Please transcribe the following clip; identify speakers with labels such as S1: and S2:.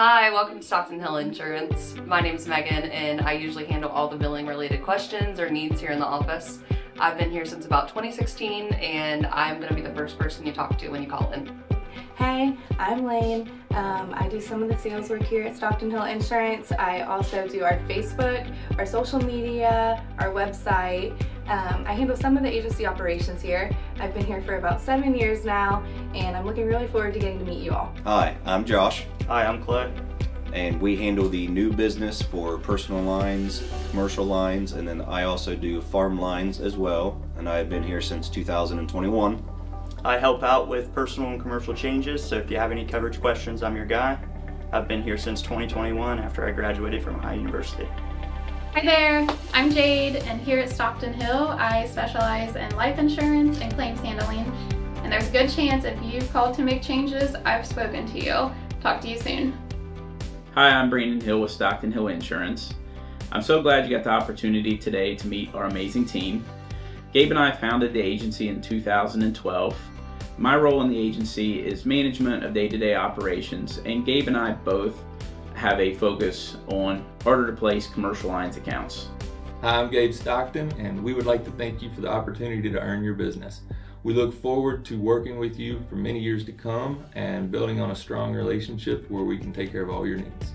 S1: Hi, welcome to Stockton Hill Insurance. My name is Megan and I usually handle all the billing related questions or needs here in the office. I've been here since about 2016 and I'm going to be the first person you talk to when you call in.
S2: Hey, I'm Lane. Um, I do some of the sales work here at Stockton Hill Insurance. I also do our Facebook, our social media, our website. Um, I handle some of the agency operations here. I've been here for about seven years now, and I'm looking really forward to getting to meet you all.
S3: Hi, I'm Josh,
S4: Hi, I'm Clay.
S3: and we handle the new business for personal lines, commercial lines, and then I also do farm lines as well. And I have been here since 2021.
S4: I help out with personal and commercial changes, so if you have any coverage questions, I'm your guy. I've been here since 2021 after I graduated from High University.
S5: Hi there, I'm Jade, and here at Stockton Hill, I specialize in life insurance and claims handling. And there's a good chance if you've called to make changes, I've spoken to you. Talk to you soon.
S6: Hi, I'm Brandon Hill with Stockton Hill Insurance. I'm so glad you got the opportunity today to meet our amazing team. Gabe and I founded the agency in 2012. My role in the agency is management of day to day operations, and Gabe and I both have a focus on harder to place commercial lines accounts.
S7: Hi, I'm Gabe Stockton, and we would like to thank you for the opportunity to earn your business. We look forward to working with you for many years to come and building on a strong relationship where we can take care of all your needs.